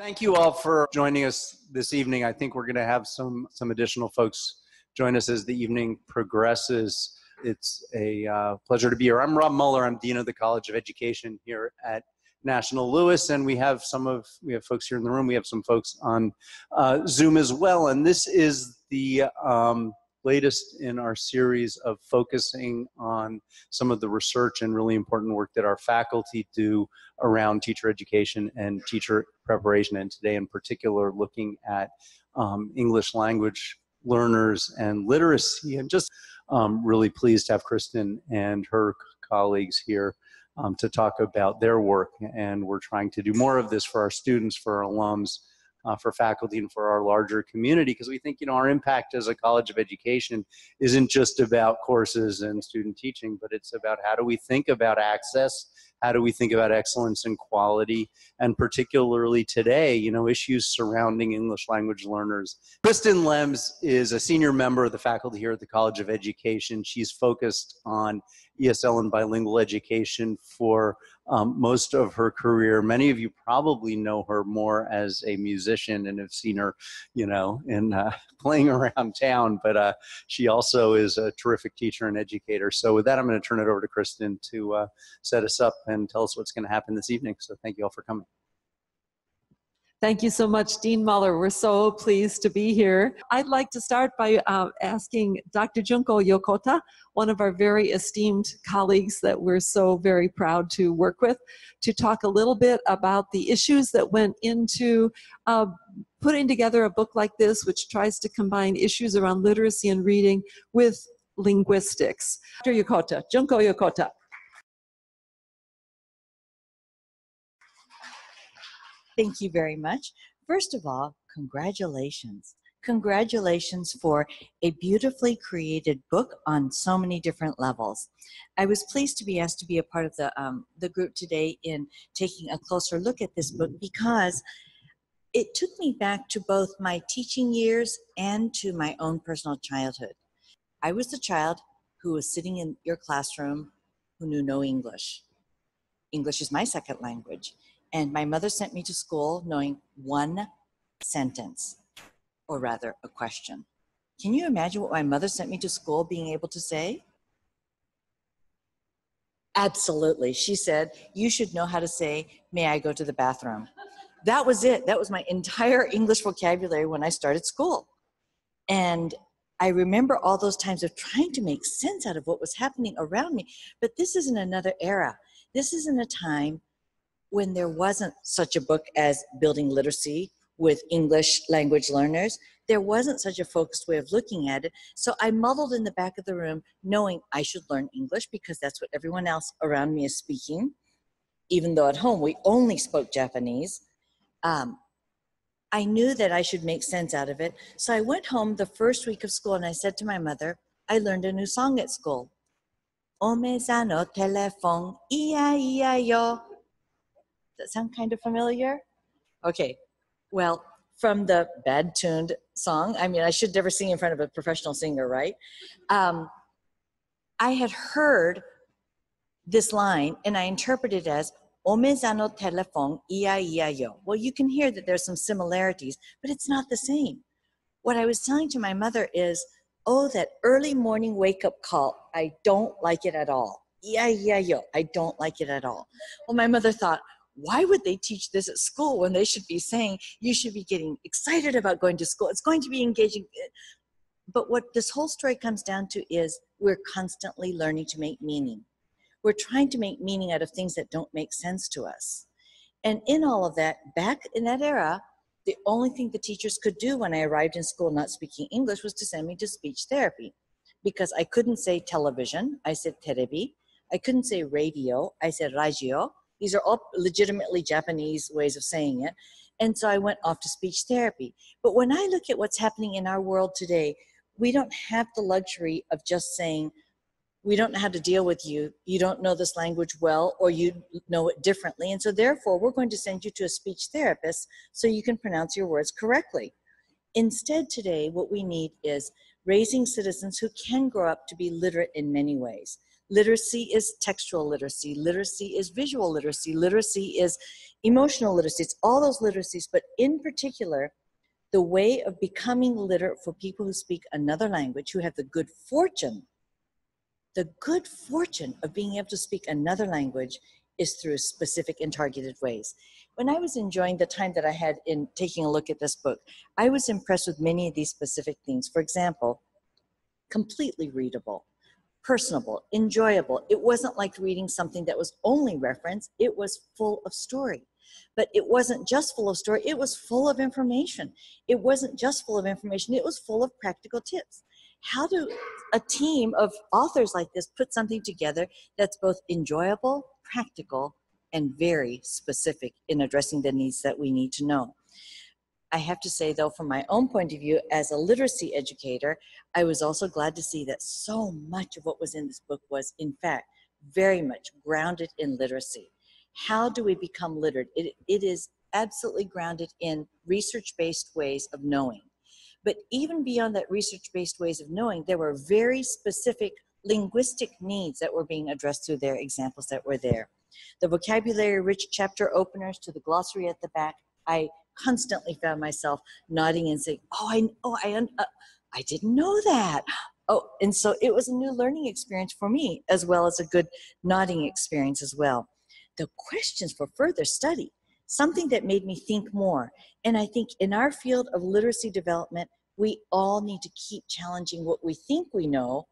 Thank you all for joining us this evening. I think we're going to have some some additional folks join us as the evening progresses. It's a uh, pleasure to be here. I'm Rob Muller. I'm Dean of the College of Education here at National Louis, and we have some of we have folks here in the room. We have some folks on uh, Zoom as well, and this is the um, latest in our series of focusing on some of the research and really important work that our faculty do around teacher education and teacher preparation, and today in particular looking at um, English language learners and literacy. And just um, really pleased to have Kristin and her colleagues here um, to talk about their work. And we're trying to do more of this for our students, for our alums, uh, for faculty and for our larger community because we think you know our impact as a college of education isn't just about courses and student teaching but it's about how do we think about access how do we think about excellence and quality and particularly today you know issues surrounding english language learners. Kristin Lems is a senior member of the faculty here at the college of education. She's focused on esl and bilingual education for um, most of her career. Many of you probably know her more as a musician and have seen her, you know, in uh, playing around town. But uh, she also is a terrific teacher and educator. So with that, I'm going to turn it over to Kristin to uh, set us up and tell us what's going to happen this evening. So thank you all for coming. Thank you so much, Dean Muller. We're so pleased to be here. I'd like to start by uh, asking Dr. Junko Yokota, one of our very esteemed colleagues that we're so very proud to work with, to talk a little bit about the issues that went into uh, putting together a book like this, which tries to combine issues around literacy and reading with linguistics. Dr. Yokota, Junko Yokota. Thank you very much. First of all, congratulations. Congratulations for a beautifully created book on so many different levels. I was pleased to be asked to be a part of the, um, the group today in taking a closer look at this book because it took me back to both my teaching years and to my own personal childhood. I was the child who was sitting in your classroom who knew no English. English is my second language. And my mother sent me to school knowing one sentence, or rather, a question. Can you imagine what my mother sent me to school being able to say? Absolutely. She said, You should know how to say, May I go to the bathroom? That was it. That was my entire English vocabulary when I started school. And I remember all those times of trying to make sense out of what was happening around me. But this isn't another era. This isn't a time when there wasn't such a book as Building Literacy with English language learners, there wasn't such a focused way of looking at it. So I muddled in the back of the room, knowing I should learn English because that's what everyone else around me is speaking. Even though at home we only spoke Japanese, um, I knew that I should make sense out of it. So I went home the first week of school and I said to my mother, I learned a new song at school. Omezano telefon, ia ia yo that sound kind of familiar? Okay, well, from the bad tuned song, I mean, I should never sing in front of a professional singer, right? Um, I had heard this line and I interpreted it as Omezano telefon ia ia yo. Well, you can hear that there's some similarities, but it's not the same. What I was telling to my mother is, oh, that early morning wake up call, I don't like it at all. Yeah, yeah, yo, I don't like it at all. Well, my mother thought, why would they teach this at school when they should be saying you should be getting excited about going to school. It's going to be engaging. But what this whole story comes down to is we're constantly learning to make meaning. We're trying to make meaning out of things that don't make sense to us. And in all of that back in that era the only thing the teachers could do when i arrived in school not speaking english was to send me to speech therapy. Because i couldn't say television i said terebi i couldn't say radio i said radio these are all legitimately Japanese ways of saying it. And so I went off to speech therapy. But when I look at what's happening in our world today, we don't have the luxury of just saying, we don't know how to deal with you. You don't know this language well, or you know it differently. And so, therefore, we're going to send you to a speech therapist so you can pronounce your words correctly. Instead, today, what we need is raising citizens who can grow up to be literate in many ways Literacy is textual literacy. Literacy is visual literacy. Literacy is emotional literacy. It's all those literacies, but in particular, the way of becoming literate for people who speak another language, who have the good fortune, the good fortune of being able to speak another language is through specific and targeted ways. When I was enjoying the time that I had in taking a look at this book, I was impressed with many of these specific things. For example, completely readable, personable, enjoyable. It wasn't like reading something that was only reference, it was full of story. But it wasn't just full of story, it was full of information. It wasn't just full of information, it was full of practical tips. How do a team of authors like this put something together that's both enjoyable, practical, and very specific in addressing the needs that we need to know? I have to say, though, from my own point of view, as a literacy educator, I was also glad to see that so much of what was in this book was, in fact, very much grounded in literacy. How do we become literate? It, it is absolutely grounded in research based ways of knowing. But even beyond that research based ways of knowing, there were very specific linguistic needs that were being addressed through their examples that were there. The vocabulary rich chapter openers to the glossary at the back, I constantly found myself nodding and saying, "Oh, I, oh, I, uh, I didn't know that." Oh, and so it was a new learning experience for me, as well as a good nodding experience as well. The questions for further study, something that made me think more. And I think in our field of literacy development, we all need to keep challenging what we think we know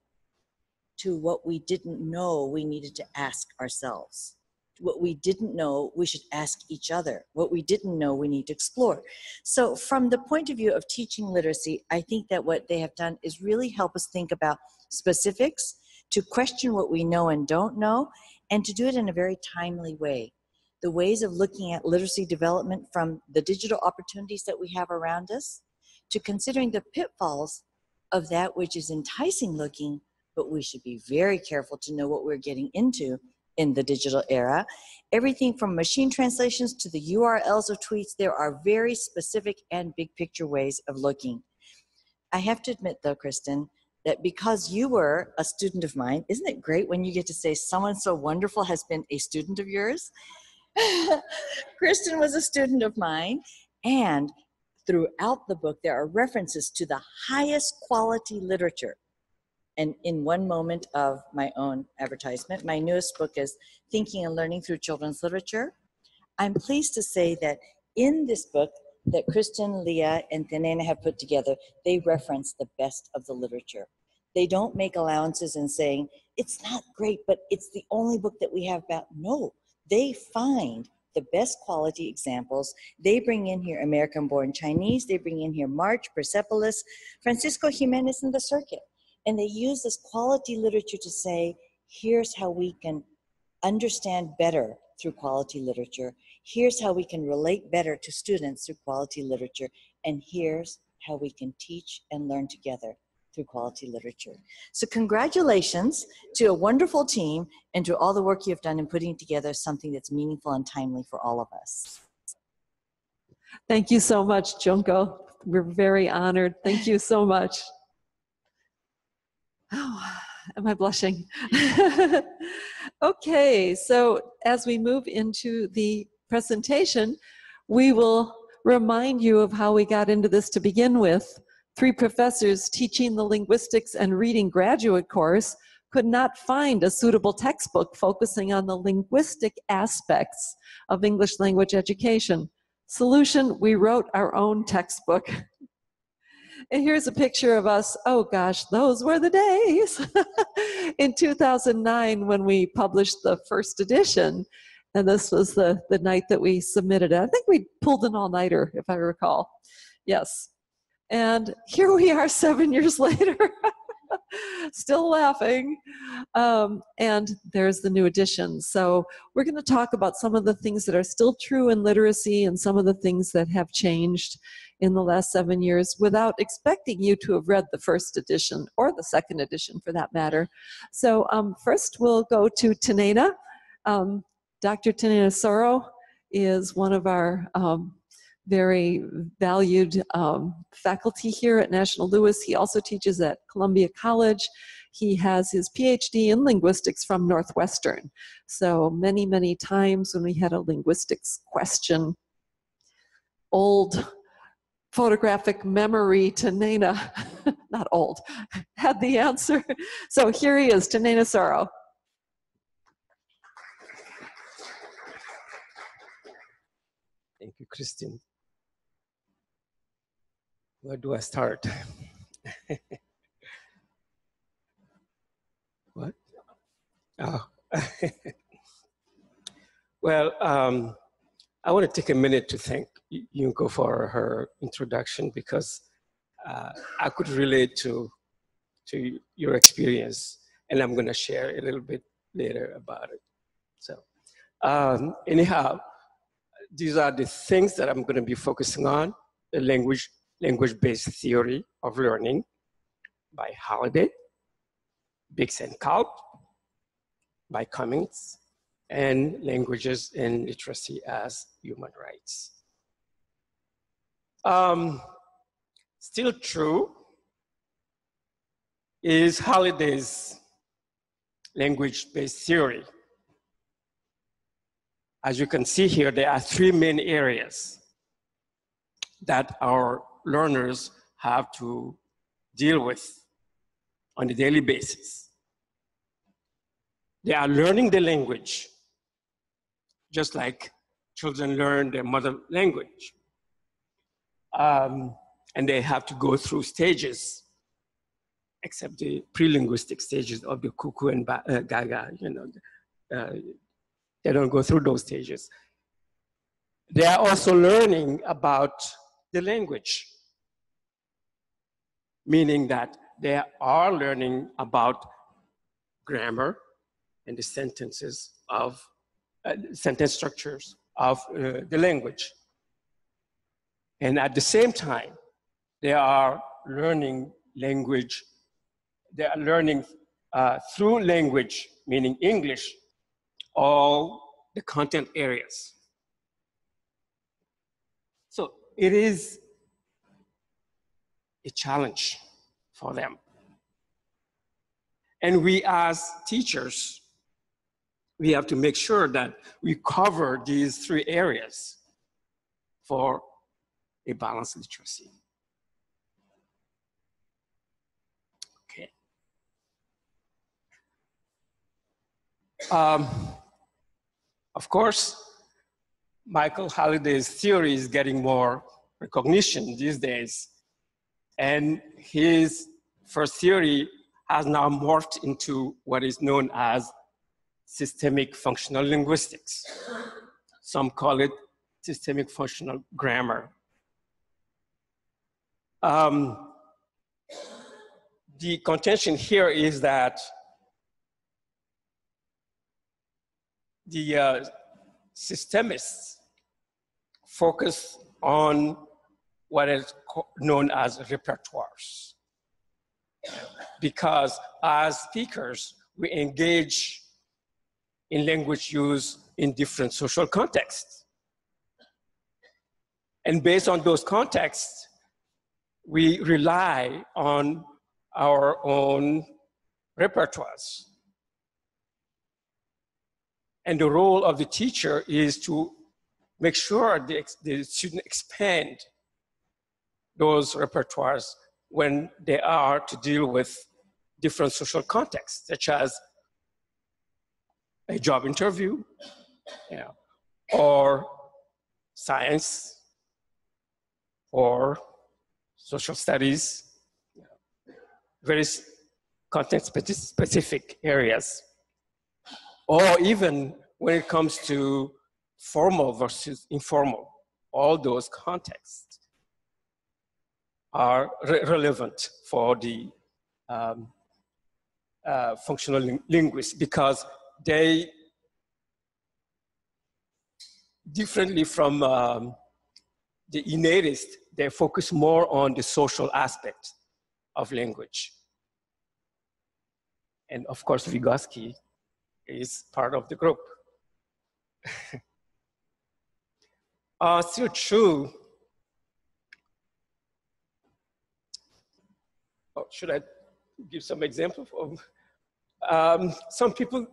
to what we didn't know we needed to ask ourselves what we didn't know, we should ask each other. What we didn't know, we need to explore. So, from the point of view of teaching literacy, I think that what they have done is really help us think about specifics, to question what we know and don't know, and to do it in a very timely way. The ways of looking at literacy development from the digital opportunities that we have around us to considering the pitfalls of that which is enticing looking, but we should be very careful to know what we're getting into in the digital era. Everything from machine translations to the URLs of tweets, there are very specific and big picture ways of looking. I have to admit, though, Kristin, that because you were a student of mine, isn't it great when you get to say someone so wonderful has been a student of yours? Kristin was a student of mine, and throughout the book, there are references to the highest quality literature and in one moment of my own advertisement, my newest book is Thinking and Learning Through Children's Literature. I'm pleased to say that in this book that Kristin, Leah, and Tenena have put together, they reference the best of the literature. They don't make allowances in saying, it's not great, but it's the only book that we have about. No, they find the best quality examples. They bring in here American born Chinese, they bring in here March, Persepolis, Francisco Jimenez, and the circuit. And they use this quality literature to say, here's how we can understand better through quality literature. Here's how we can relate better to students through quality literature. And here's how we can teach and learn together through quality literature. So, congratulations to a wonderful team and to all the work you've done in putting together something that's meaningful and timely for all of us. Thank you so much, Junko. We're very honored. Thank you so much. Oh, am I blushing? okay, so as we move into the presentation, we will remind you of how we got into this to begin with. Three professors teaching the linguistics and reading graduate course could not find a suitable textbook focusing on the linguistic aspects of English language education. Solution, we wrote our own textbook. And here's a picture of us. Oh gosh, those were the days. in 2009, when we published the first edition, and this was the, the night that we submitted it. I think we pulled an all nighter, if I recall. Yes. And here we are seven years later. still laughing. Um, and there's the new edition. So we're going to talk about some of the things that are still true in literacy and some of the things that have changed in the last seven years without expecting you to have read the first edition or the second edition for that matter. So um, first we'll go to Tenena. Um, Dr. Tenena Soro is one of our um, very valued um, faculty here at National Louis. He also teaches at Columbia College. He has his PhD in linguistics from Northwestern. So many, many times when we had a linguistics question, old photographic memory Tenena, not old, had the answer. So here he is, Tenena Soro. Thank you, Christine. Where do I start? what? Oh. well, um, I want to take a minute to thank Junko for her introduction because uh, I could relate to, to your experience, and I'm going to share a little bit later about it. So, um, anyhow, these are the things that I'm going to be focusing on the language, language-based theory of learning by Halliday, BICS and CALP by Cummins, and languages and literacy as human rights. Um, still true is Halliday's language-based theory as you can see here, there are three main areas that our learners have to deal with on a daily basis. They are learning the language, just like children learn their mother language. Um, and they have to go through stages, except the pre-linguistic stages of the cuckoo and ba- uh, gaga, you know, uh, they don't go through those stages. They are also learning about the language, meaning that they are learning about grammar and the sentences of uh, sentence structures of uh, the language. And at the same time, they are learning language, they are learning uh, through language, meaning English, all the content areas. So it is a challenge for them. And we as teachers, we have to make sure that we cover these three areas for a balanced literacy. Okay. Um, of course, Michael Halliday's theory is getting more recognition these days. And his first theory has now morphed into what is known as systemic functional linguistics. Some call it systemic functional grammar. Um, the contention here is that the uh, systemists focus on what is known as repertoires. Because as speakers, we engage in language use in different social contexts. And based on those contexts, we rely on our own repertoires. And the role of the teacher is to make sure the, the student expand those repertoires when they are to deal with different social contexts, such as a job interview, you know, or science, or social studies, you know, very context-specific areas. Or even when it comes to formal versus informal, all those contexts are re relevant for the um, uh, functional ling linguists because they, differently from um, the innatist, they focus more on the social aspect of language. And of course, Vygotsky is part of the group. uh, still true. Oh, should I give some examples of um, some people,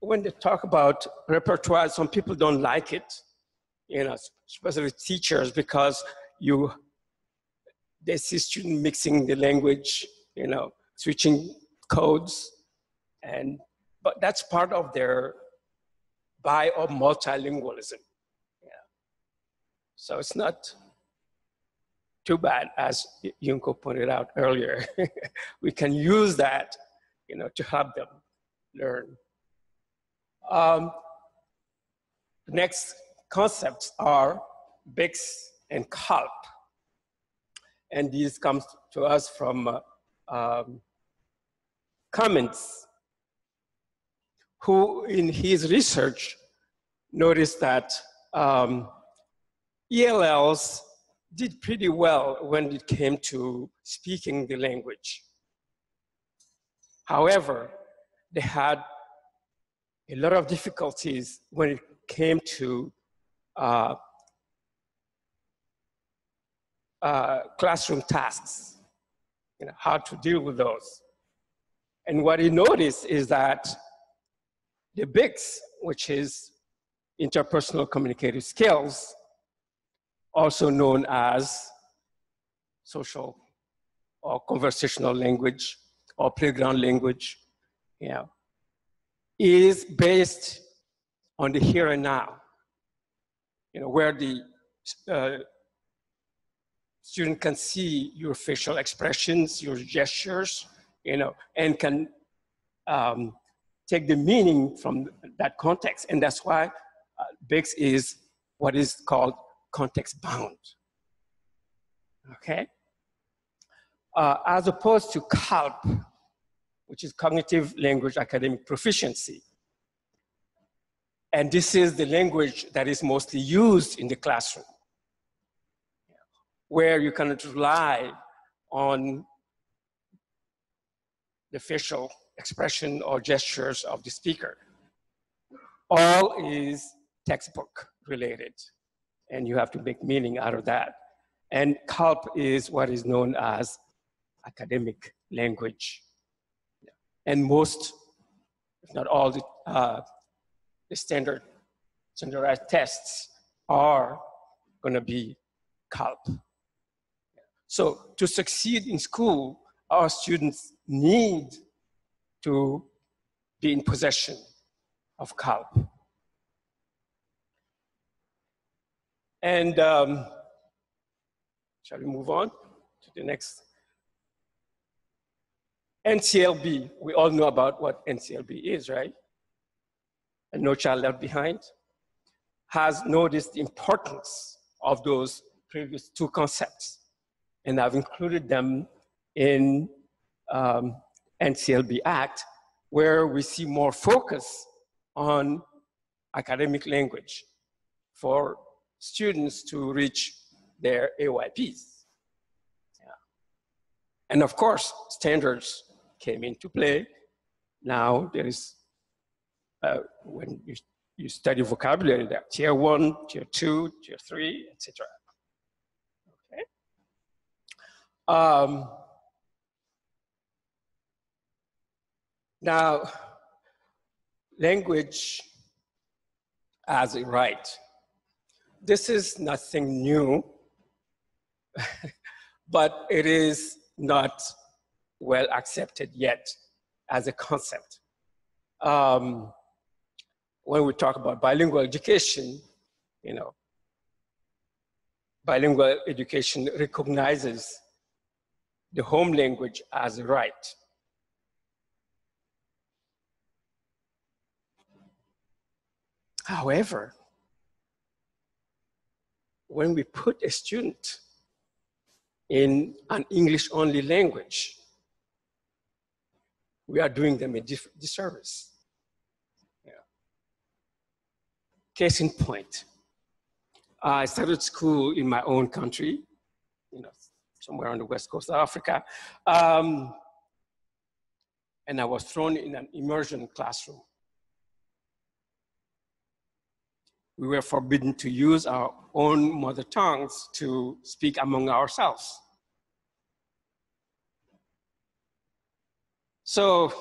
when they talk about repertoire, some people don't like it, you know, especially teachers, because you, they see students mixing the language, you know, switching codes, and, but that's part of their bi or multilingualism. Yeah. So it's not too bad, as Junko pointed out earlier. we can use that you know, to help them learn. Um, the next concepts are BICS and CALP. And these come to us from uh, um, Cummins, who in his research noticed that um, ELLs did pretty well when it came to speaking the language. However, they had a lot of difficulties when it came to uh, uh, classroom tasks, you know, how to deal with those. And what he noticed is that the BICS, which is interpersonal communicative skills, also known as social or conversational language, or playground language, you know, is based on the here and now. You know, where the uh, student can see your facial expressions, your gestures, you know, and can um, take the meaning from that context. And that's why uh, BICS is what is called context bound. Okay? uh, as opposed to CALP, which is cognitive language academic proficiency. And this is the language that is mostly used in the classroom, where you can rely on the facial expression or gestures of the speaker. All is textbook related, and you have to make meaning out of that. And CALP is what is known as academic language. And most, if not all, the, uh, the standard standardized tests are going to be CALP. So to succeed in school, our students need to be in possession of CALP. And um, shall we move on to the next NCLB, we all know about what NCLB is, right? And No Child Left Behind has noticed the importance of those previous two concepts. And I've included them in um, NCLB Act, where we see more focus on academic language for students to reach their AYPs. Yeah. And of course, standards came into play. Now there is, uh, when you, you study vocabulary, there tier one, tier two, tier three, etc. Okay. Um, now, language as a right. This is nothing new, but it is not well accepted yet as a concept. Um, when we talk about bilingual education, you know, bilingual education recognizes the home language as a right. However, when we put a student in an English only language, we are doing them a disservice. Yeah. Case in point, I started school in my own country, you know, somewhere on the west coast of Africa. Um, and I was thrown in an immersion classroom. We were forbidden to use our own mother tongues to speak among ourselves. So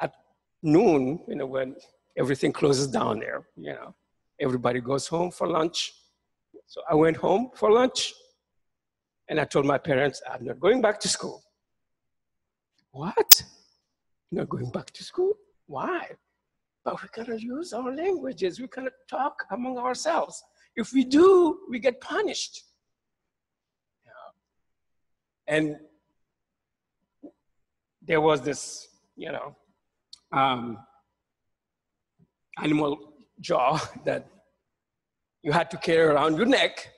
at noon, you know, when everything closes down there, you know, everybody goes home for lunch. So I went home for lunch and I told my parents, I'm not going back to school. What? Not going back to school? Why? But we gotta use our languages. We gotta talk among ourselves. If we do, we get punished. And there was this, you know, um, animal jaw that you had to carry around your neck.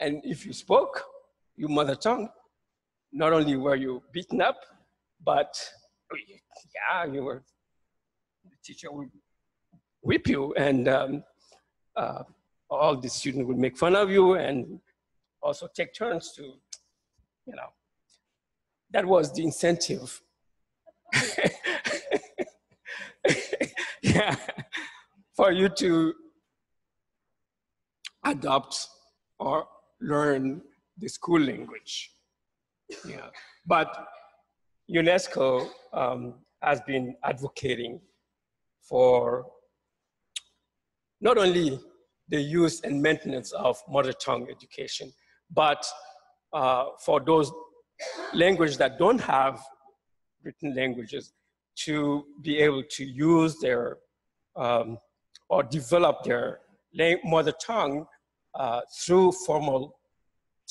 And if you spoke your mother tongue, not only were you beaten up, but yeah, you were, the teacher would whip you and um, uh, all the students would make fun of you and also take turns to, you know, that was the incentive. yeah, for you to adopt or learn the school language. Yeah, but UNESCO um, has been advocating for not only the use and maintenance of mother tongue education, but uh, for those languages that don't have written languages to be able to use their um, or develop their mother tongue uh, through formal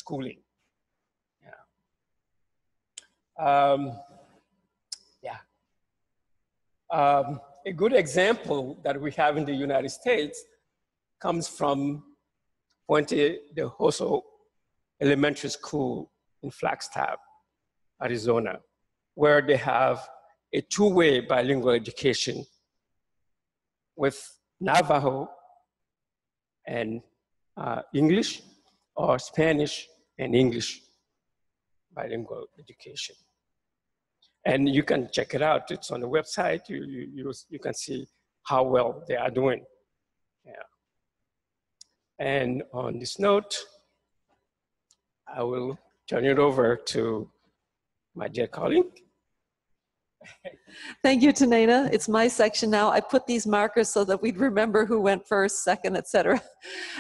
schooling. Yeah. Um, yeah. Um, a good example that we have in the United States comes from Puente de Hozho Elementary School in Flagstaff, Arizona, where they have a two-way bilingual education with Navajo and uh, English or Spanish and English bilingual education. And you can check it out. It's on the website. You, you, you, you can see how well they are doing. Yeah. And on this note, I will turn it over to my dear colleague. Thank you, Tenena. It's my section now. I put these markers so that we'd remember who went first, second, etc.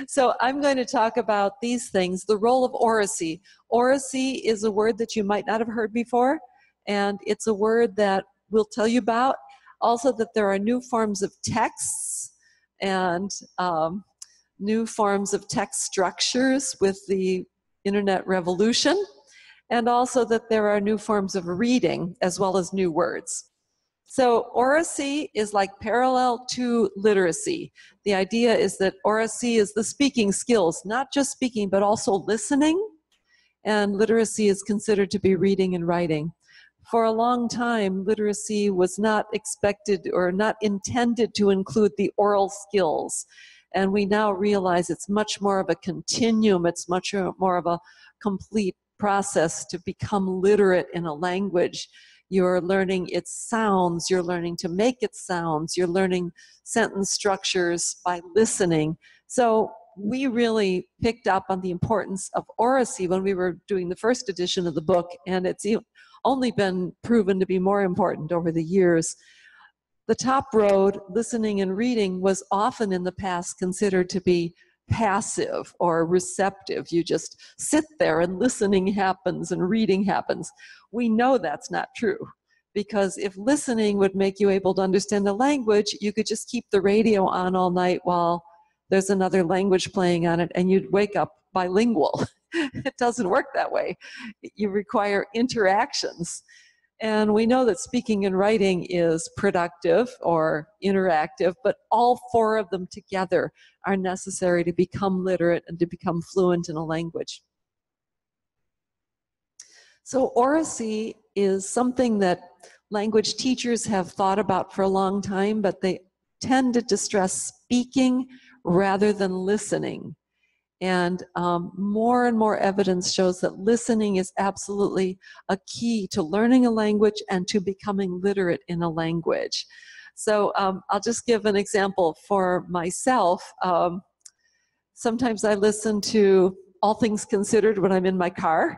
So I'm going to talk about these things. The role of oracy. Oracy is a word that you might not have heard before, and it's a word that we'll tell you about. Also that there are new forms of texts and um, new forms of text structures with the internet revolution, and also that there are new forms of reading as well as new words. So oracy is like parallel to literacy. The idea is that oracy is the speaking skills, not just speaking, but also listening. And literacy is considered to be reading and writing. For a long time, literacy was not expected or not intended to include the oral skills. And we now realize it's much more of a continuum, it's much more of a complete process to become literate in a language. You're learning its sounds, you're learning to make its sounds, you're learning sentence structures by listening. So we really picked up on the importance of oracy when we were doing the first edition of the book, and it's only been proven to be more important over the years. The top road, listening and reading, was often in the past considered to be passive or receptive. You just sit there and listening happens and reading happens. We know that's not true because if listening would make you able to understand the language, you could just keep the radio on all night while there's another language playing on it and you'd wake up bilingual. it doesn't work that way. You require interactions. And we know that speaking and writing is productive or interactive, but all four of them together are necessary to become literate and to become fluent in a language. So oracy is something that language teachers have thought about for a long time, but they tend to stress speaking rather than listening. And um, more and more evidence shows that listening is absolutely a key to learning a language and to becoming literate in a language. So um, I'll just give an example for myself. Um, sometimes I listen to All Things Considered when I'm in my car.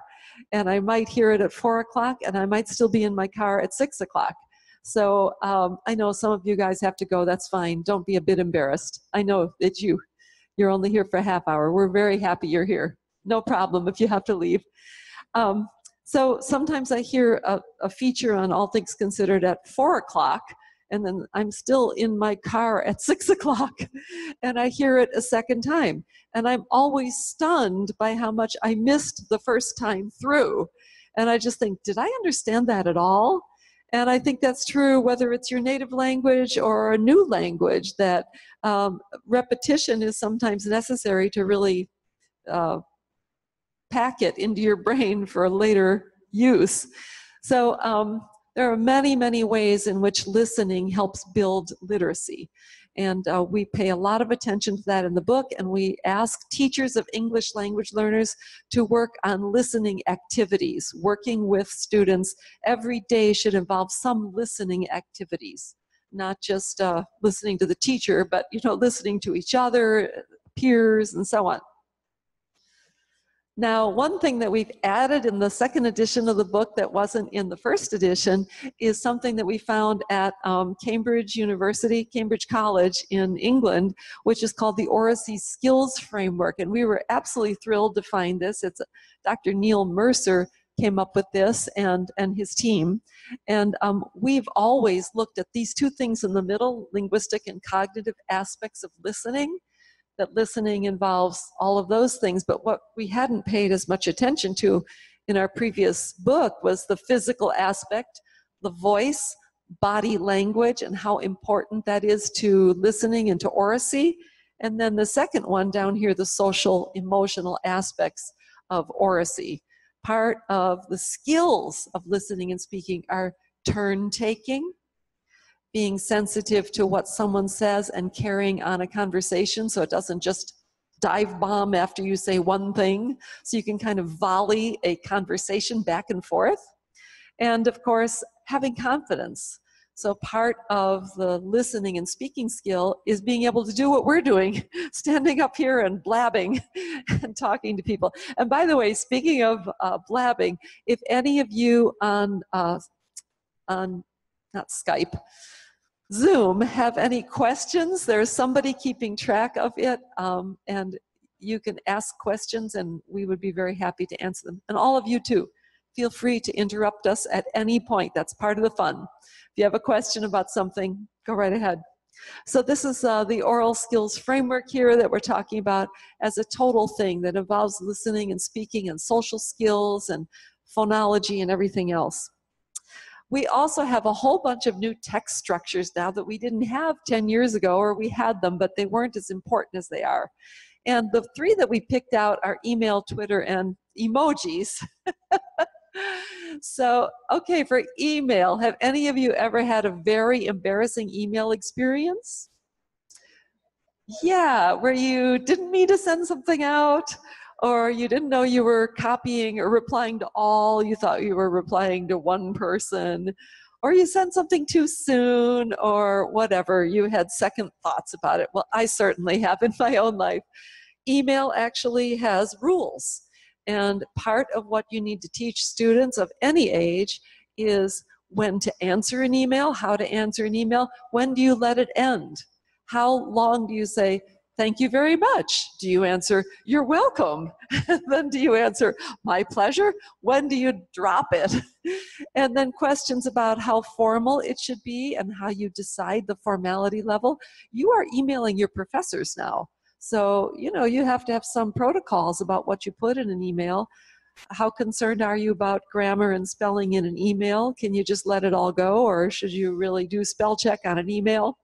and I might hear it at four o'clock, and I might still be in my car at six o'clock. So um, I know some of you guys have to go. That's fine. Don't be a bit embarrassed. I know that you you're only here for a half hour. We're very happy you're here. No problem if you have to leave. Um, so sometimes I hear a, a feature on All Things Considered at four o'clock, and then I'm still in my car at six o'clock, and I hear it a second time. And I'm always stunned by how much I missed the first time through. And I just think, did I understand that at all? And I think that's true whether it's your native language or a new language, that um, repetition is sometimes necessary to really uh, pack it into your brain for later use. So um, there are many, many ways in which listening helps build literacy. And uh, we pay a lot of attention to that in the book, and we ask teachers of English language learners to work on listening activities. Working with students every day should involve some listening activities, not just uh, listening to the teacher, but you know, listening to each other, peers, and so on. Now, one thing that we've added in the second edition of the book that wasn't in the first edition is something that we found at um, Cambridge University, Cambridge College in England, which is called the Oracy Skills Framework. And we were absolutely thrilled to find this. It's Dr. Neil Mercer came up with this and, and his team. And um, we've always looked at these two things in the middle, linguistic and cognitive aspects of listening that listening involves all of those things. But what we hadn't paid as much attention to in our previous book was the physical aspect, the voice, body language, and how important that is to listening and to oracy. And then the second one down here, the social emotional aspects of oracy. Part of the skills of listening and speaking are turn taking, being sensitive to what someone says and carrying on a conversation so it doesn't just dive bomb after you say one thing. So you can kind of volley a conversation back and forth. And of course, having confidence. So, part of the listening and speaking skill is being able to do what we're doing, standing up here and blabbing and talking to people. And by the way, speaking of uh, blabbing, if any of you on, uh, on not Skype, Zoom have any questions, there's somebody keeping track of it, um, and you can ask questions, and we would be very happy to answer them. And all of you too, feel free to interrupt us at any point. That's part of the fun. If you have a question about something, go right ahead. So this is uh, the oral skills framework here that we're talking about as a total thing that involves listening and speaking and social skills and phonology and everything else. We also have a whole bunch of new text structures now that we didn't have 10 years ago, or we had them, but they weren't as important as they are. And the three that we picked out are email, Twitter, and emojis. so, okay, for email, have any of you ever had a very embarrassing email experience? Yeah, where you didn't mean to send something out, or you didn't know you were copying or replying to all, you thought you were replying to one person, or you sent something too soon, or whatever, you had second thoughts about it. Well, I certainly have in my own life. Email actually has rules, and part of what you need to teach students of any age is when to answer an email, how to answer an email, when do you let it end? How long do you say, thank you very much. Do you answer, you're welcome? then do you answer, my pleasure? When do you drop it? and then questions about how formal it should be and how you decide the formality level. You are emailing your professors now. So, you know, you have to have some protocols about what you put in an email. How concerned are you about grammar and spelling in an email? Can you just let it all go, or should you really do spell check on an email?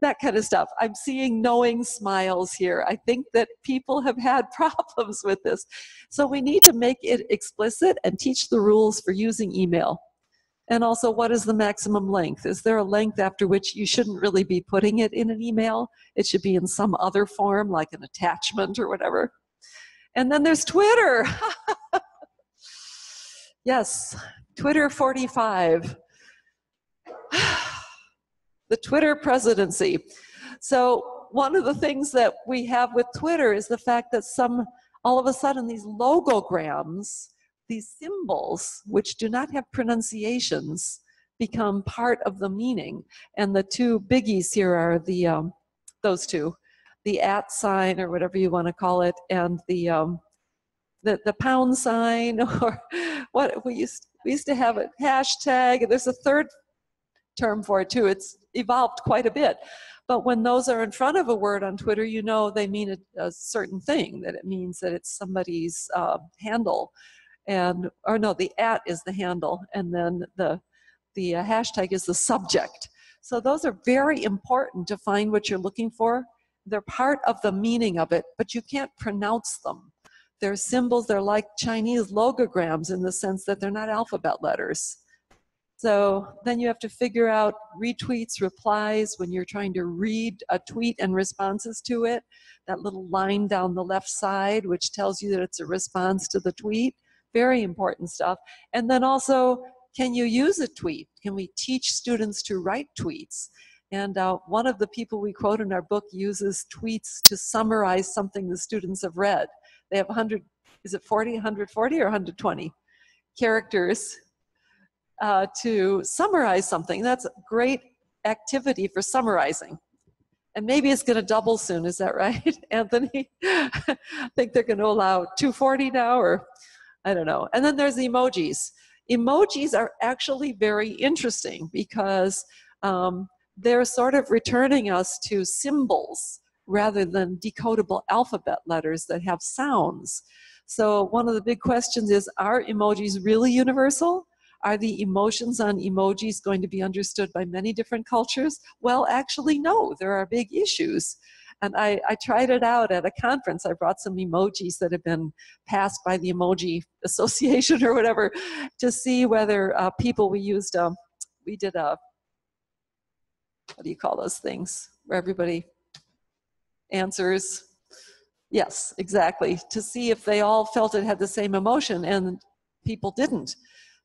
That kind of stuff. I'm seeing knowing smiles here. I think that people have had problems with this. So we need to make it explicit and teach the rules for using email. And also, what is the maximum length? Is there a length after which you shouldn't really be putting it in an email? It should be in some other form, like an attachment or whatever. And then there's Twitter. yes, Twitter 45 the Twitter presidency. So one of the things that we have with Twitter is the fact that some, all of a sudden, these logograms these symbols, which do not have pronunciations, become part of the meaning. And the two biggies here are the um, those two, the at sign or whatever you want to call it, and the um, the the pound sign or what we used we used to have a hashtag. and There's a third term for it too. It's evolved quite a bit. But when those are in front of a word on Twitter, you know they mean a, a certain thing, that it means that it's somebody's uh, handle. And, or no, the at is the handle, and then the, the uh, hashtag is the subject. So those are very important to find what you're looking for. They're part of the meaning of it, but you can't pronounce them. They're symbols, they're like Chinese logograms in the sense that they're not alphabet letters. So then you have to figure out retweets, replies when you're trying to read a tweet and responses to it. That little line down the left side, which tells you that it's a response to the tweet. Very important stuff. And then also, can you use a tweet? Can we teach students to write tweets? And uh, one of the people we quote in our book uses tweets to summarize something the students have read. They have 100, is it 40, 140 or 120 characters uh, to summarize something. That's a great activity for summarizing. And maybe it's going to double soon, is that right, Anthony? I think they're going to allow 240 now, or I don't know. And then there's emojis. Emojis are actually very interesting because um, they're sort of returning us to symbols rather than decodable alphabet letters that have sounds. So, one of the big questions is Are emojis really universal? Are the emotions on emojis going to be understood by many different cultures? Well, actually, no, there are big issues. And I, I tried it out at a conference. I brought some emojis that have been passed by the Emoji Association or whatever to see whether uh, people, we used, um, we did a, what do you call those things? Where everybody answers. Yes, exactly. To see if they all felt it had the same emotion, and people didn't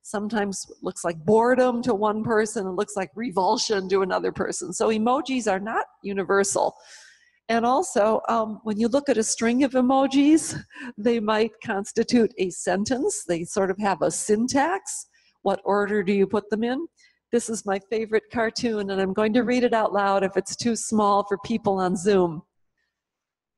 sometimes looks like boredom to one person, it looks like revulsion to another person. So emojis are not universal. And also, um, when you look at a string of emojis, they might constitute a sentence. They sort of have a syntax. What order do you put them in? This is my favorite cartoon, and I'm going to read it out loud if it's too small for people on Zoom.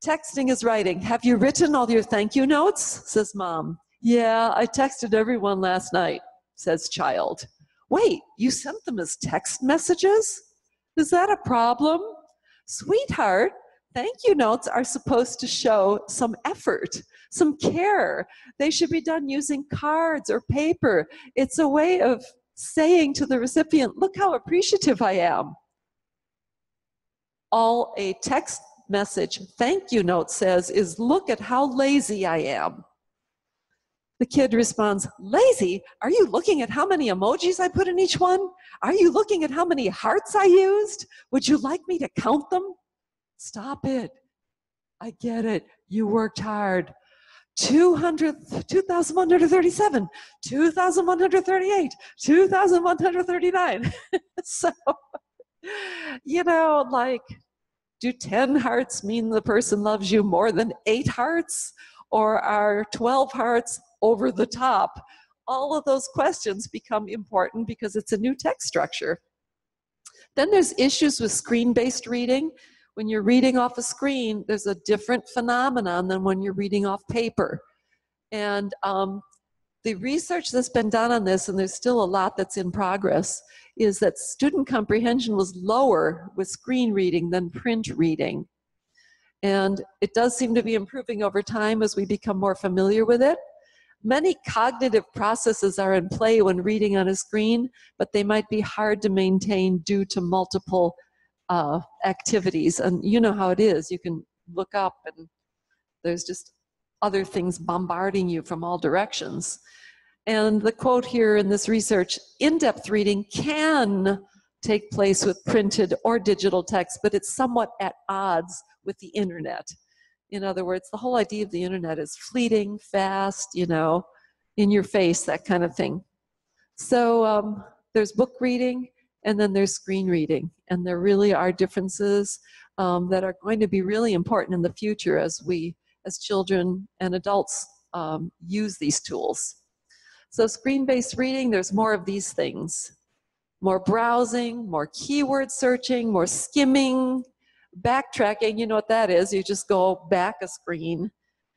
Texting is writing. Have you written all your thank you notes? Says mom. Yeah, I texted everyone last night says child. Wait, you sent them as text messages? Is that a problem? Sweetheart, thank you notes are supposed to show some effort, some care. They should be done using cards or paper. It's a way of saying to the recipient, look how appreciative I am. All a text message thank you note says is, look at how lazy I am. The kid responds, Lazy? Are you looking at how many emojis I put in each one? Are you looking at how many hearts I used? Would you like me to count them? Stop it. I get it. You worked hard. 200, 2,137, 2,138, 2,139. so, you know, like, do 10 hearts mean the person loves you more than eight hearts? Or are 12 hearts over the top? All of those questions become important because it's a new text structure. Then there's issues with screen-based reading. When you're reading off a screen, there's a different phenomenon than when you're reading off paper. And um, the research that's been done on this, and there's still a lot that's in progress, is that student comprehension was lower with screen reading than print reading. And it does seem to be improving over time as we become more familiar with it. Many cognitive processes are in play when reading on a screen, but they might be hard to maintain due to multiple uh, activities. And you know how it is. You can look up and there's just other things bombarding you from all directions. And the quote here in this research in depth reading can take place with printed or digital text, but it's somewhat at odds with the internet. In other words, the whole idea of the internet is fleeting, fast, you know, in your face, that kind of thing. So um, there's book reading and then there's screen reading. And there really are differences um, that are going to be really important in the future as we, as children and adults, um, use these tools. So, screen based reading, there's more of these things more browsing, more keyword searching, more skimming, backtracking. You know what that is? You just go back a screen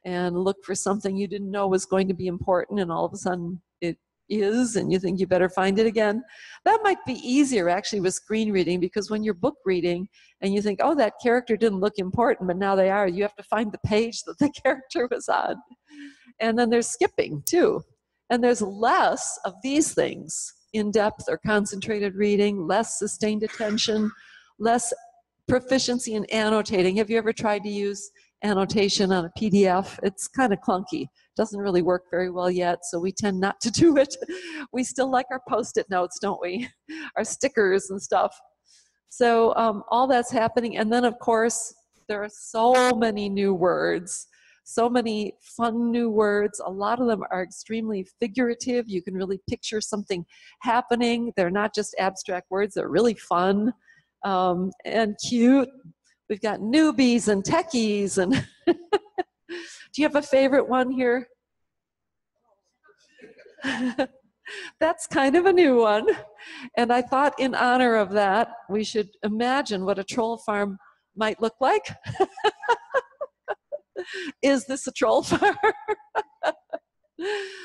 and look for something you didn't know was going to be important, and all of a sudden it is, and you think you better find it again. That might be easier actually with screen reading because when you're book reading and you think, oh, that character didn't look important, but now they are, you have to find the page that the character was on. And then there's skipping too. And there's less of these things in depth or concentrated reading, less sustained attention, less proficiency in annotating. Have you ever tried to use annotation on a PDF? It's kind of clunky, doesn't really work very well yet, so we tend not to do it. We still like our post it notes, don't we? Our stickers and stuff. So, um, all that's happening. And then, of course, there are so many new words so many fun new words. A lot of them are extremely figurative. You can really picture something happening. They're not just abstract words, they're really fun um, and cute. We've got newbies and techies. And do you have a favorite one here? That's kind of a new one. And I thought, in honor of that, we should imagine what a troll farm might look like. is this a troll farm?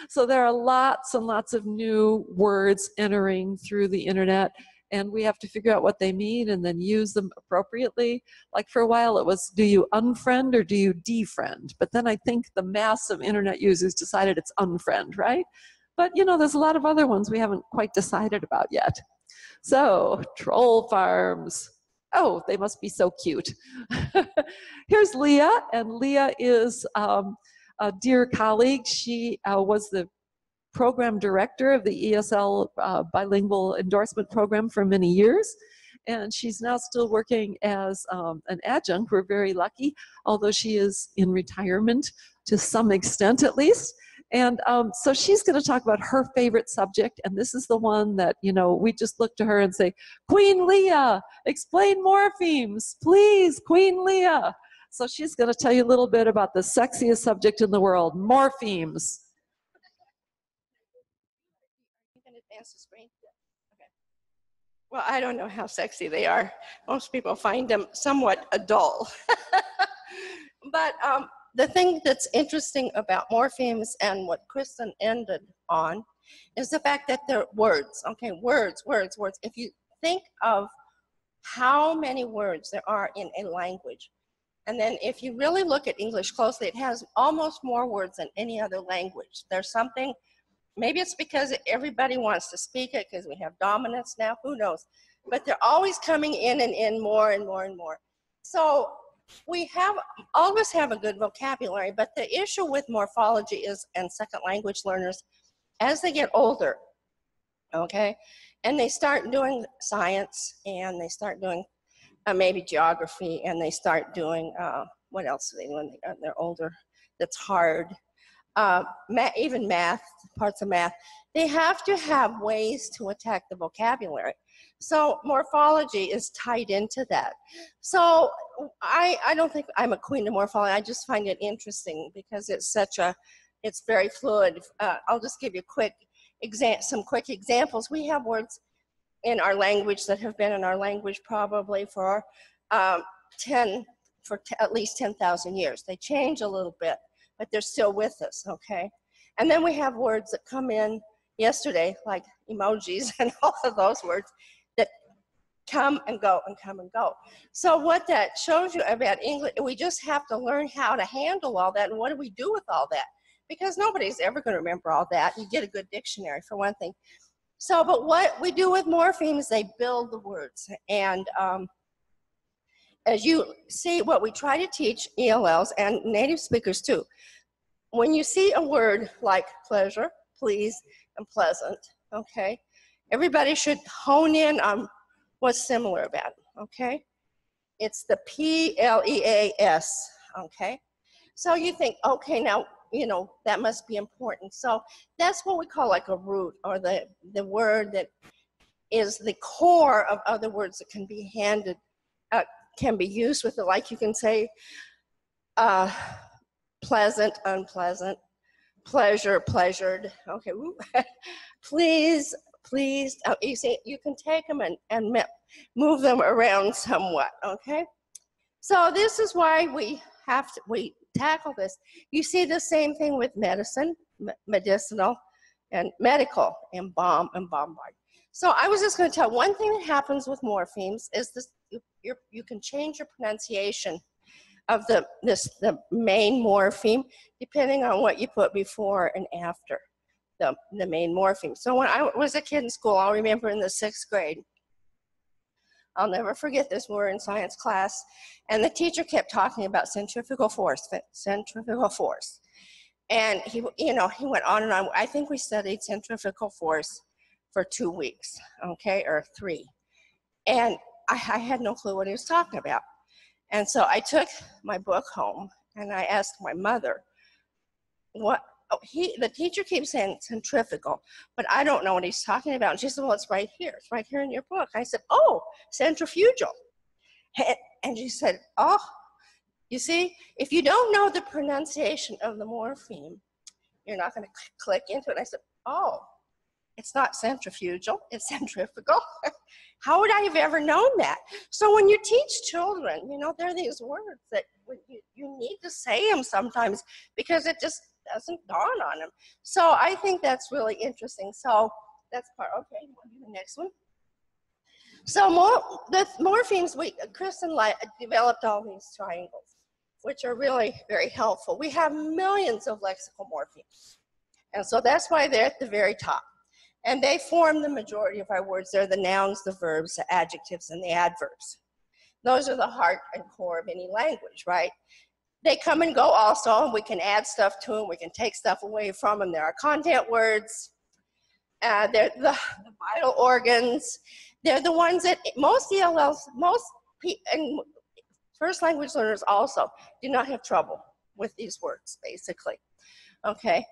so there are lots and lots of new words entering through the internet and we have to figure out what they mean and then use them appropriately. Like for a while it was do you unfriend or do you defriend? But then I think the mass of internet users decided it's unfriend, right? But you know, there's a lot of other ones we haven't quite decided about yet. So, troll farms oh, they must be so cute. Here's Leah, and Leah is um, a dear colleague. She uh, was the program director of the ESL uh, bilingual endorsement program for many years. And she's now still working as um, an adjunct. We're very lucky, although she is in retirement to some extent at least. And um, so she's going to talk about her favorite subject, and this is the one that, you know, we just look to her and say, Queen Leah, explain morphemes, please, Queen Leah. So she's going to tell you a little bit about the sexiest subject in the world, morphemes. Advance the screen? Okay. Well, I don't know how sexy they are. Most people find them somewhat dull. but um, the thing that's interesting about morphemes and what Kristin ended on is the fact that they're words. Okay, words, words, words. If you think of how many words there are in a language, and then if you really look at English closely, it has almost more words than any other language. There's something, maybe it's because everybody wants to speak it because we have dominance now, who knows? But they're always coming in and in more and more and more. So we have all of us have a good vocabulary, but the issue with morphology is and second language learners, as they get older, okay, and they start doing science and they start doing uh, maybe geography and they start doing uh, what else do they do when uh, older? That's hard. Uh, ma- even math, parts of math, they have to have ways to attack the vocabulary. So morphology is tied into that. So I, I don't think I'm a queen of morphology. I just find it interesting because it's such a, it's very fluid. Uh, I'll just give you quick exam, some quick examples. We have words in our language that have been in our language probably for um, 10, for at least 10,000 years. They change a little bit, but they're still with us, okay? And then we have words that come in yesterday, like emojis and all of those words, that come and go and come and go. So what that shows you about English, we just have to learn how to handle all that and what do we do with all that? Because nobody's ever going to remember all that. You get a good dictionary for one thing. So, but what we do with morphemes, they build the words. And um, as you see, what we try to teach ELLs and native speakers too, when you see a word like pleasure, please, and pleasant, okay, everybody should hone in on what's similar about it, okay? It's the P-L-E-A-S, okay? So you think, okay, now, you know, that must be important. So that's what we call like a root or the, the word that is the core of other words that can be handed, can be used with it. Like you can say uh, pleasant, unpleasant, pleasure, pleasured. Okay, please, please. Oh, you see, you can take them and, and move them around somewhat. Okay, so this is why we have to we tackle this. You see the same thing with medicine, me- medicinal, and medical, and bomb and bombard. So I was just going to tell one thing that happens with morphemes is this: you, you can change your pronunciation of the this the main morpheme depending on what you put before and after the, the main morpheme. So when I was a kid in school, I'll remember in the sixth grade, I'll never forget this. We were in science class, and the teacher kept talking about centrifugal force, centrifugal force. And he, you know, he went on and on. I think we studied centrifugal force for two weeks, okay, or three. And I, I had no clue what he was talking about. And so I took my book home and I asked my mother, what, oh, he, the teacher keeps saying centrifugal, but I don't know what he's talking about. And she said, well, it's right here. It's right here in your book. I said, oh, centrifugal. And- And she said, oh, you see, if you don't know the pronunciation of the morpheme, you're not going to click into it. I said, oh, it's not centrifugal, it's centrifugal. How would I have ever known that? So when you teach children, you know, there are these words that you, you need to say them sometimes because it just doesn't dawn on them. So I think that's really interesting. So that's part, okay, we'll do the next one. So more, the morphemes, we, Chris and li- developed all these triangles, which are really very helpful. We have millions of lexical morphemes. And so that's why they're at the very top. And they form the majority of our words. They're the nouns, the verbs, the adjectives, and the adverbs. Those are the heart and core of any language, right? They come and go also, and we can add stuff to them, we can take stuff away from them. There are content words, uh, they're the, the vital organs. They're the ones that most ELLs, most and first language learners also do not have trouble with these words, basically. Okay,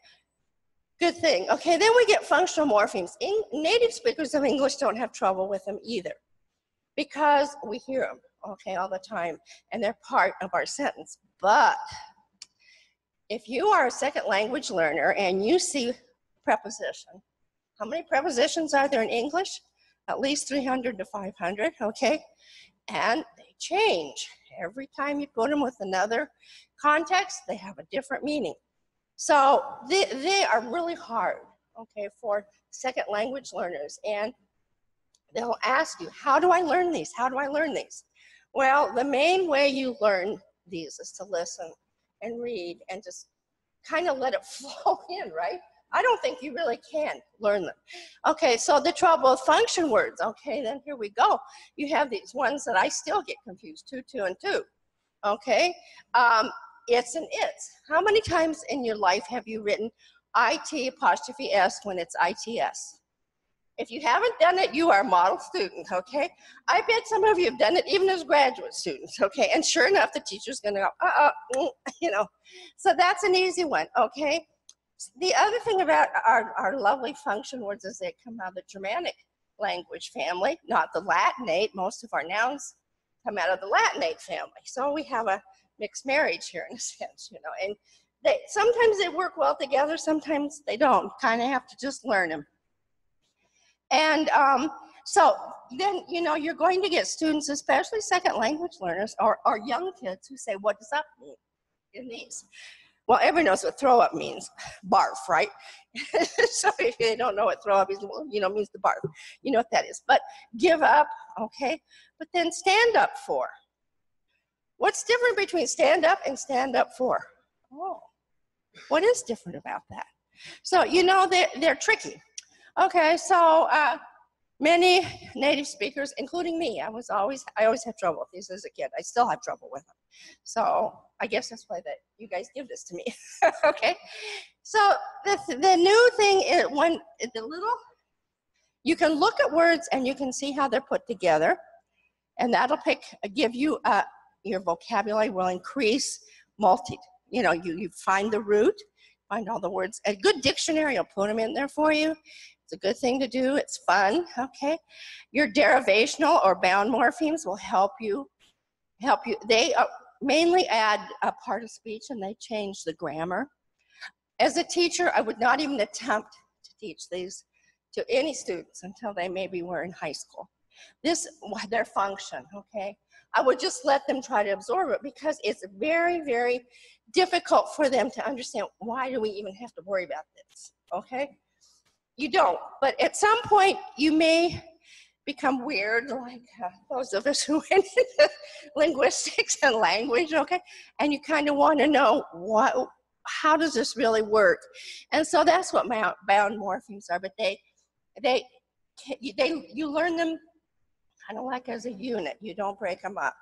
Good thing. Okay, then we get functional morphemes. In, native speakers of English don't have trouble with them either because we hear them, okay, all the time, and they're part of our sentence. But if you are a second language learner and you see preposition, how many prepositions are there in English? At least 300 to 500, okay? And they change. Every time you put them with another context, they have a different meaning. So they, they are really hard, okay, for second language learners. And they'll ask you, how do I learn these? How do I learn these? Well, the main way you learn these is to listen and read and just kind of let it flow in, right? I don't think you really can learn them. Okay, so the trouble with function words, okay, then here we go. You have these ones that I still get confused, two, two, and two, okay? Um, it's and it's. How many times in your life have you written IT apostrophe S when it's ITS? If you haven't done it, you are a model student, okay? I bet some of you have done it even as graduate students, okay? And sure enough, the teacher's gonna go, uh-uh, you know. So that's an easy one, okay? The other thing about our, our lovely function words is they come out of the Germanic language family, not the Latinate. Most of our nouns come out of the Latinate family. So we have a mixed marriage here in a sense, you know. And they sometimes they work well together, sometimes they don't. Kind of have to just learn them. And um, so then, you know, you're going to get students, especially second language learners or, or young kids who say, what does that mean in these? Well, everyone knows what throw up means, barf, right? so if they don't know what throw up is, well, you know, means the barf. You know what that is. But give up, okay? But then stand up for. What's different between stand up and stand up for? Oh, what is different about that? So, you know, they're, they're tricky. Okay, so uh, many native speakers, including me, I was always, I always had trouble with these as a kid. I still have trouble with them. So I guess that's why that you guys give this to me. okay, so the, the new thing is when the little, you can look at words and you can see how they're put together, and that'll pick, give you uh, your vocabulary will increase multi. You know, you, you find the root, find all the words. A good dictionary will put them in there for you. It's a good thing to do. It's fun. Okay, your derivational or bound morphemes will help you. Help you. They uh, mainly add a part of speech and they change the grammar. As a teacher, I would not even attempt to teach these to any students until they maybe were in high school. This, their function, okay? I would just let them try to absorb it because it's very, very difficult for them to understand why do we even have to worry about this, okay? You don't, but at some point you may become weird, like uh, those of us who went into linguistics and language, okay? And you kind of want to know what, how does this really work? And so that's what bound morphemes are, but they, they, they, you learn them kind of like as a unit. You don't break them up.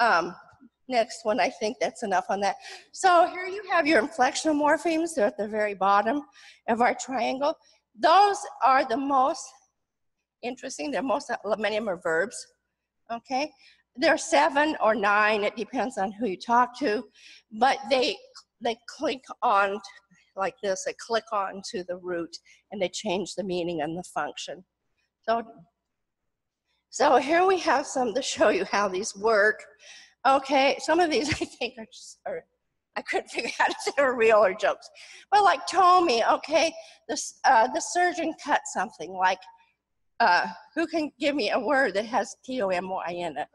Um, next one, I think that's enough on that. So here you have your inflectional morphemes. They're at the very bottom of our triangle. Those are the most interesting. They're most, many of them are verbs, okay? There are seven or nine, it depends on who you talk to, but they, they click on like this, they click on to the root and they change the meaning and the function. So, so here we have some to show you how these work. Okay, some of these I think are just, are, I couldn't figure out if they were real or jokes. But like Tommy, okay, this, uh, the surgeon cut something like, uh, who can give me a word that has T-O-M-Y in it?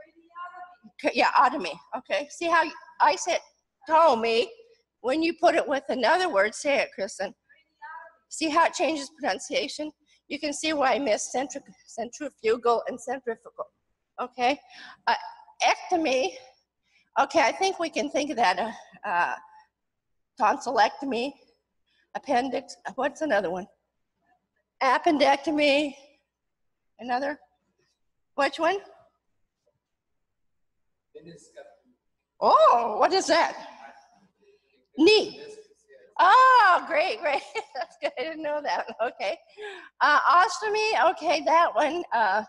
Yeah, otomy, okay. See how I said Tommy, when you put it with another word, say it, Kristin. See how it changes pronunciation? You can see why I missed centri- centrifugal and centrifugal, okay? Uh, ectomy, okay, I think we can think of that, uh, uh, tonsillectomy, appendix, what's another one? Appendectomy, another? Which one? Oh, what is that? Knee. Oh, great, great. That's good. I didn't know that. Okay. Uh, ostomy. Okay, that one. Uh,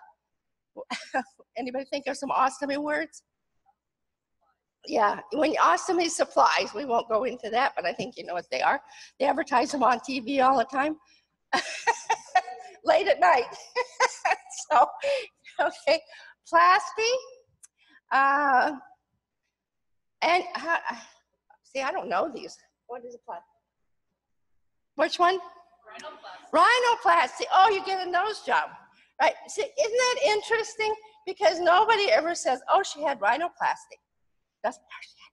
anybody think of some ostomy words? Yeah, when ostomy supplies, we won't go into that, but I think you know what they are. They advertise them on TV all the time, late at night. so, okay, plasty. Uh, and uh, see, I don't know these. What is a plasty? Which one? Rhinoplasty. Oh, you get a nose job, right? See, isn't that interesting? Because nobody ever says, "Oh, she had rhinoplasty." That's she had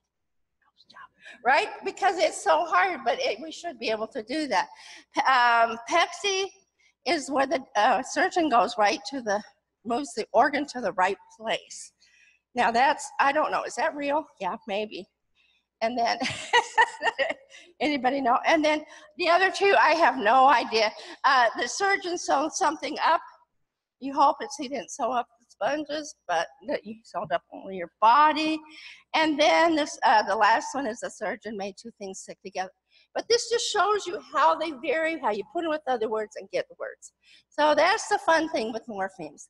nose job, right? Because it's so hard, but it, we should be able to do that. Um, pexy is where the uh, surgeon goes right to the moves the organ to the right place. Now that's I don't know. Is that real? Yeah, maybe. And then anybody know? And then the other two, I have no idea. Uh, the surgeon sewed something up. You hope it's he didn't sew up the sponges, but that you sewed up only your body. And then this, uh, the last one is the surgeon made two things stick together. But this just shows you how they vary, how you put them with other words and get the words. So that's the fun thing with morphemes.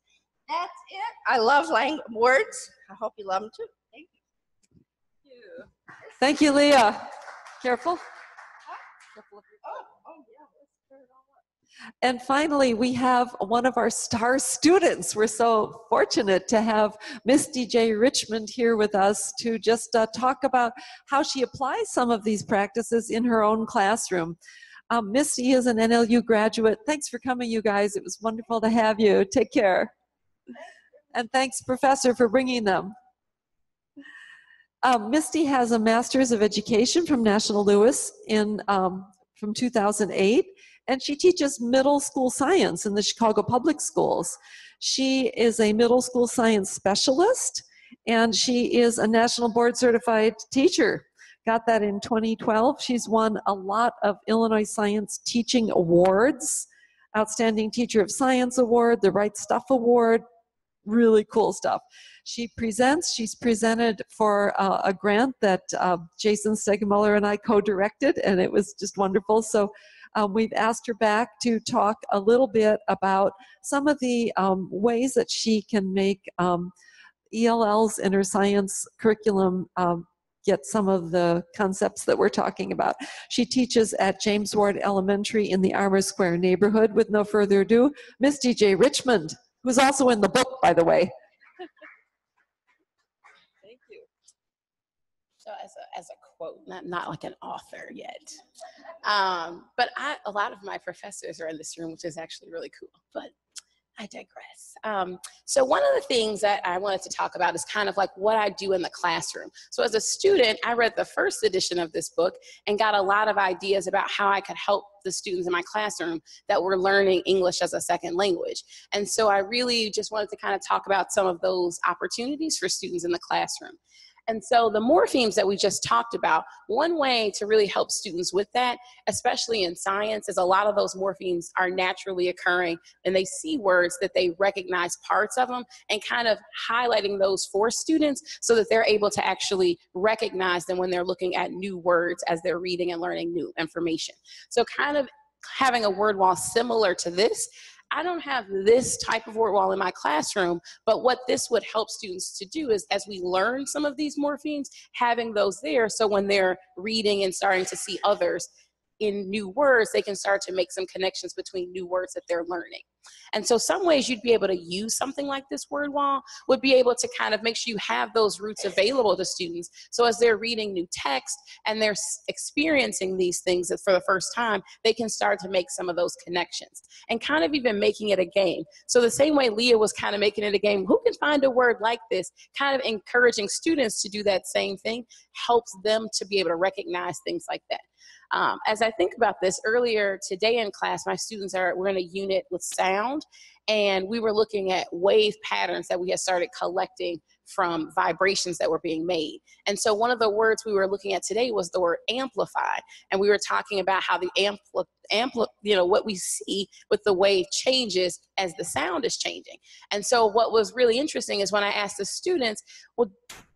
That's it. I love language words. I hope you love them too. Thank you. Leah. Careful. And finally, we have one of our star students. We're so fortunate to have Misty J. Richmond here with us to just uh, talk about how she applies some of these practices in her own classroom. Um, Misty is an NLU graduate. Thanks for coming, you guys. It was wonderful to have you. Take care. And thanks, Professor, for bringing them. Um, Misty has a Master's of Education from National Louis in um, from 2008 and she teaches middle school science in the Chicago Public Schools. She is a middle school science specialist and she is a national board certified teacher. Got that in 2012. She's won a lot of Illinois Science Teaching Awards, Outstanding Teacher of Science Award, the Right Stuff Award, really cool stuff. She presents, she's presented for uh, a grant that uh, Jason Stegemuller and I co-directed and it was just wonderful. So um, we've asked her back to talk a little bit about some of the um, ways that she can make um, ELLs in her science curriculum um, get some of the concepts that we're talking about. She teaches at James Ward Elementary in the Armour Square neighborhood. With no further ado, Misty J. Richmond, who's also in the book, by the way. Thank you. so as a, quote, not, not like an author yet. Um, but I, a lot of my professors are in this room, which is actually really cool. But I digress. Um, so one of the things that I wanted to talk about is kind of like what I do in the classroom. So as a student, I read the first edition of this book and got a lot of ideas about how I could help the students in my classroom that were learning English as a second language. And so I really just wanted to kind of talk about some of those opportunities for students in the classroom. And so the morphemes that we just talked about, one way to really help students with that, especially in science, is a lot of those morphemes are naturally occurring and they see words that they recognize parts of them and kind of highlighting those for students so that they're able to actually recognize them when they're looking at new words as they're reading and learning new information. So kind of having a word wall similar to this I don't have this type of word wall in my classroom, but what this would help students to do is as we learn some of these morphemes, having those there so when they're reading and starting to see others, in new words, they can start to make some connections between new words that they're learning. And so some ways you'd be able to use something like this word wall would be able to kind of make sure you have those roots available to students. So as they're reading new text and they're experiencing these things for the first time, they can start to make some of those connections and kind of even making it a game. So the same way Leah was kind of making it a game, who can find a word like this, kind of encouraging students to do that same thing helps them to be able to recognize things like that. Um, as I think about this earlier today in class, my students are, we're in a unit with sound and we were looking at wave patterns that we had started collecting from vibrations that were being made. And so one of the words we were looking at today was the word amplify. And we were talking about how the ampli, ampli you know, what we see with the wave changes as the sound is changing. And so what was really interesting is when I asked the students, well,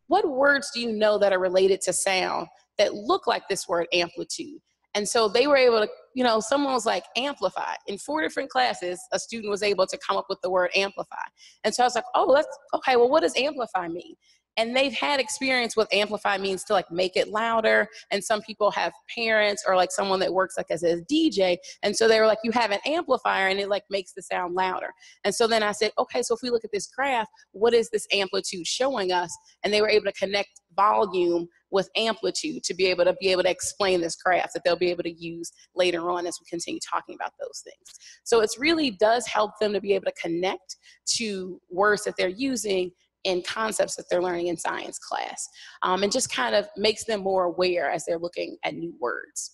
what words do you know that are related to sound that look like this word amplitude. And so they were able to, you know, someone was like amplify. In four different classes, a student was able to come up with the word amplify. And so I was like, oh, that's okay. Well, what does amplify mean? And they've had experience with amplify means to like make it louder. And some people have parents or like someone that works like as a dj and so they were like you have an amplifier and it like makes the sound louder. And so then i said okay so if we look at this graph what is this amplitude showing us? And they were able to connect volume with amplitude to be able to be able to explain this graph that they'll be able to use later on as we continue talking about those things. So it really does help them to be able to connect to words that they're using in concepts that they're learning in science class um, and just kind of makes them more aware as they're looking at new words.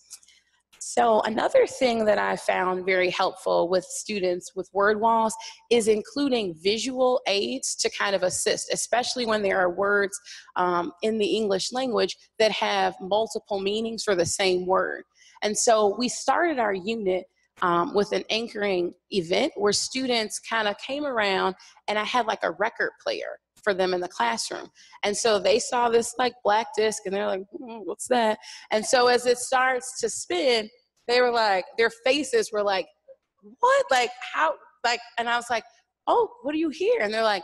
So another thing that I found very helpful with students with word walls is including visual aids to kind of assist, especially when there are words um, in the English language that have multiple meanings for the same word. And so we started our unit um, with an anchoring event where students kind of came around and I had like a record player for them in the classroom. And so they saw this like black disc and they're like, mm, what's that? And so as it starts to spin, they were like, their faces were like, what? Like, how? Like, and I was like, oh, what do you hear? And they're like,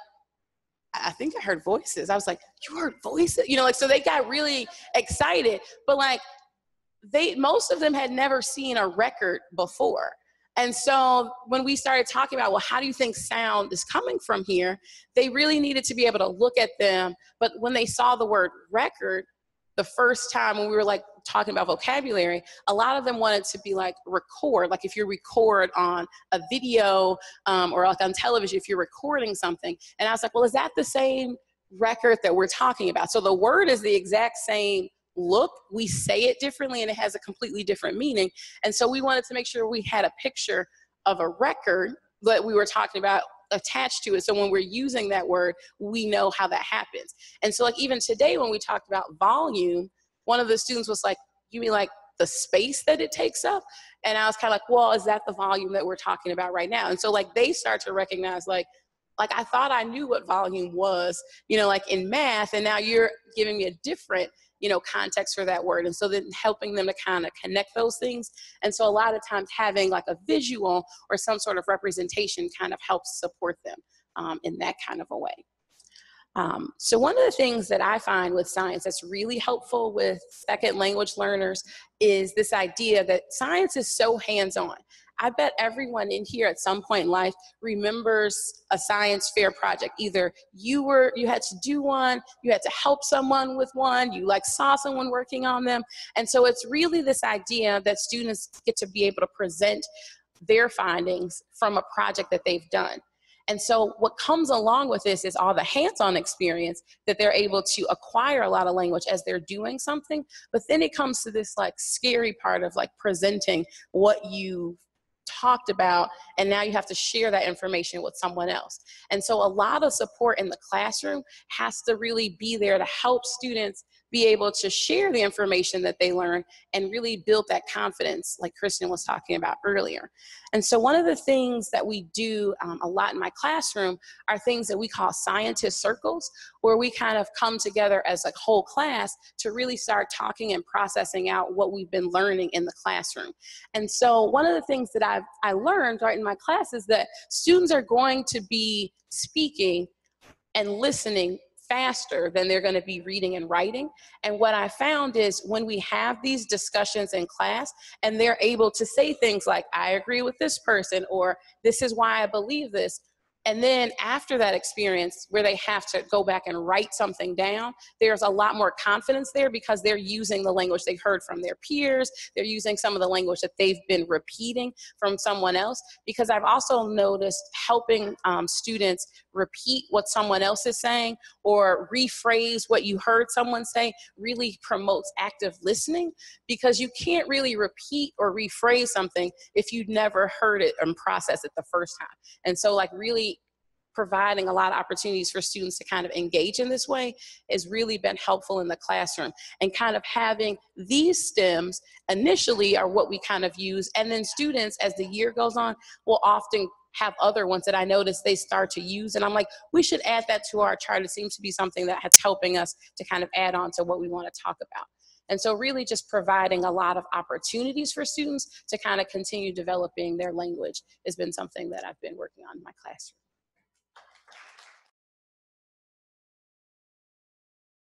I think I heard voices. I was like, you heard voices? You know, like, so they got really excited, but like, they, most of them had never seen a record before. And so when we started talking about, well, how do you think sound is coming from here? They really needed to be able to look at them. But when they saw the word record, the first time when we were like talking about vocabulary, a lot of them wanted to be like record, like if you record on a video um, or like on television, if you're recording something. And I was like, well, is that the same record that we're talking about? So the word is the exact same look, we say it differently and it has a completely different meaning. And so we wanted to make sure we had a picture of a record that we were talking about attached to it. So when we're using that word, we know how that happens. And so like even today when we talked about volume, one of the students was like, you mean like the space that it takes up? And I was kind of like, well, is that the volume that we're talking about right now? And so like they start to recognize like, like I thought I knew what volume was, you know, like in math, and now you're giving me a different you know, context for that word. And so then helping them to kind of connect those things. And so a lot of times having like a visual or some sort of representation kind of helps support them um, in that kind of a way. Um, so one of the things that I find with science that's really helpful with second language learners is this idea that science is so hands-on. I bet everyone in here at some point in life remembers a science fair project. Either you were you had to do one, you had to help someone with one, you like saw someone working on them. And so it's really this idea that students get to be able to present their findings from a project that they've done. And so, what comes along with this is all the hands on experience that they're able to acquire a lot of language as they're doing something. But then it comes to this like scary part of like presenting what you talked about and now you have to share that information with someone else and so a lot of support in the classroom has to really be there to help students be able to share the information that they learn and really build that confidence, like Kristin was talking about earlier. And so, one of the things that we do um, a lot in my classroom are things that we call scientist circles, where we kind of come together as a whole class to really start talking and processing out what we've been learning in the classroom. And so, one of the things that I've I learned right in my class is that students are going to be speaking and listening faster than they're going to be reading and writing. And what I found is when we have these discussions in class and they're able to say things like, I agree with this person, or this is why I believe this, and then after that experience, where they have to go back and write something down, there's a lot more confidence there because they're using the language they've heard from their peers. They're using some of the language that they've been repeating from someone else. Because I've also noticed helping um, students repeat what someone else is saying or rephrase what you heard someone say really promotes active listening because you can't really repeat or rephrase something if you've never heard it and processed it the first time. And so, like, really providing a lot of opportunities for students to kind of engage in this way has really been helpful in the classroom and kind of having these stems initially are what we kind of use and then students as the year goes on will often have other ones that I notice they start to use. And I'm like, we should add that to our chart. It seems to be something that that's helping us to kind of add on to what we want to talk about. And so, really, just providing a lot of opportunities for students to kind of continue developing their language has been something that I've been working on in my classroom.